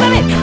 快快快！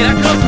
And I come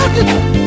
Stop it!